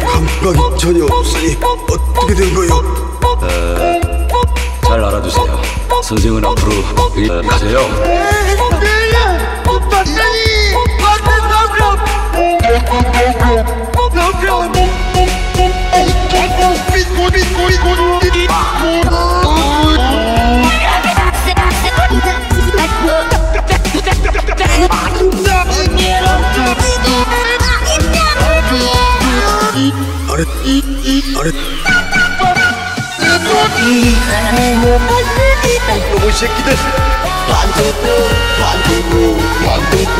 감각이 전혀 없으니 어떻게 된 거요? 잘 알아주세요. 선생은 앞으로 가세요. 아래 아래 이놈의 새끼들! 반대로 반대로 반대로